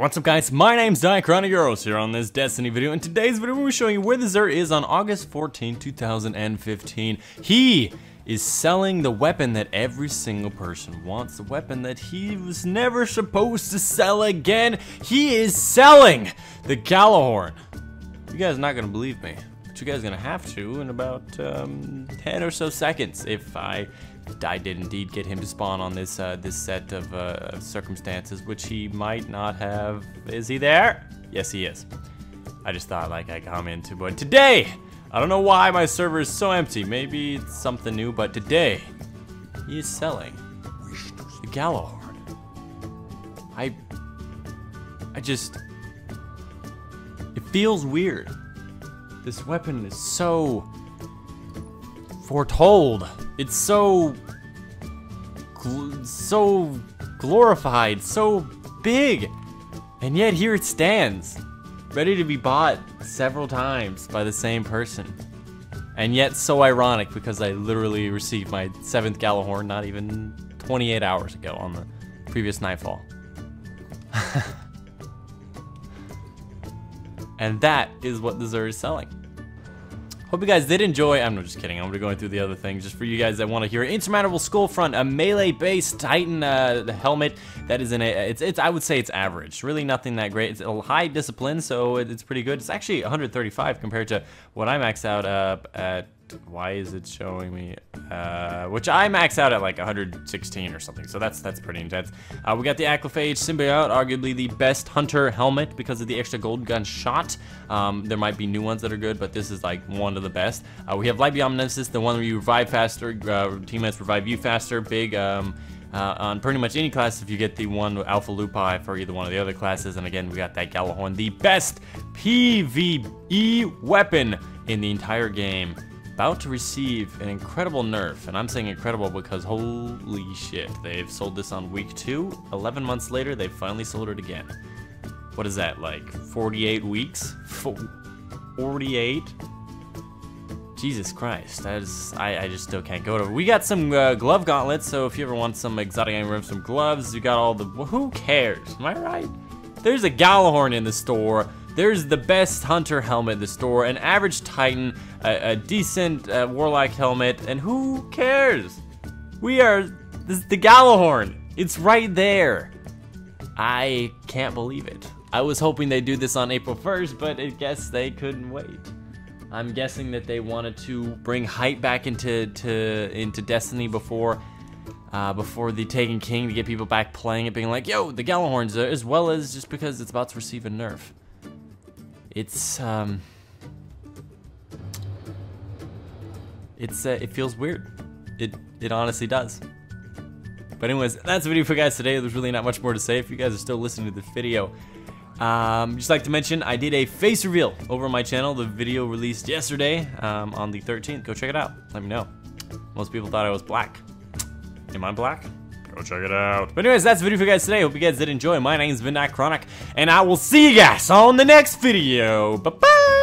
What's up guys, my name's Dychronic here on this Destiny video. In today's video, we're showing you where the Xur is on August 14, 2015. He is selling the weapon that every single person wants, the weapon that he was never supposed to sell again. He is selling the Gjallarhorn. You guys are not gonna believe me, you guys are gonna have to in about um, 10 or so seconds if I I did indeed get him to spawn on this uh, this set of uh, circumstances, which he might not have. Is he there? Yes, he is. I just thought like I come into, but today, I don't know why my server is so empty. Maybe it's something new, but today, he is selling the Gjallarhorn. I, I just, it feels weird. This weapon is so foretold. It's so gl so glorified, so big. And yet here it stands, ready to be bought several times by the same person. And yet so ironic because I literally received my seventh Gjallarhorn not even 28 hours ago on the previous Nightfall. and that is what the Xur is selling. Hope you guys did enjoy. I'm just kidding. I'm gonna be going through the other things just for you guys that want to hear. Insurmountable Skullfort, a melee-based Titan uh, helmet that is in a. It's it's. I would say it's average. Really nothing that great. It's a high discipline, so it's pretty good. It's actually 135 compared to what I max out uh, at why is it showing me? Uh, which I max out at like 116 or something, so that's that's pretty intense. Uh, we got the Achlyophage Symbiote, arguably the best hunter helmet because of the extra gold gun shot. Um, there might be new ones that are good, but this is like one of the best. Uh, we have Light Nemesis, the one where you revive faster, uh, teammates revive you faster, big. Um, uh, on pretty much any class if you get the one Alpha Lupi for either one of the other classes. And again, we got that Gjallarhorn, the best PvE weapon in the entire game about to receive an incredible nerf, and I'm saying incredible because holy shit, they've sold this on week two. 11 months later, they finally sold it again. What is that, like 48 weeks? 48? Jesus Christ, that is, I, I just still can't go to. We got some uh, glove gauntlets, so if you ever want some exotic room, some gloves, you got all the, who cares, am I right? There's a Gjallarhorn in the store, there's the best hunter helmet in the store, an average titan, a, a decent uh, warlock helmet, and who cares? We are this is the Gjallarhorn. It's right there. I can't believe it. I was hoping they'd do this on April 1st, but I guess they couldn't wait. I'm guessing that they wanted to bring hype back into to, into Destiny before uh, before the Taken King to get people back playing it, being like, yo, the Gjallarhorns, as well as just because it's about to receive a nerf. It's, um... It's, uh, it feels weird. It, it honestly does. But anyways, that's the video for guys today. There's really not much more to say. If you guys are still listening to the video, um, just like to mention, I did a face reveal over on my channel. The video released yesterday um, on the 13th. Go check it out. Let me know. Most people thought I was black. Am I black? Go check it out. But anyways, that's the video for you guys today. Hope you guys did enjoy. My name's Vindic Chronic, and I will see you guys on the next video. Bye-bye!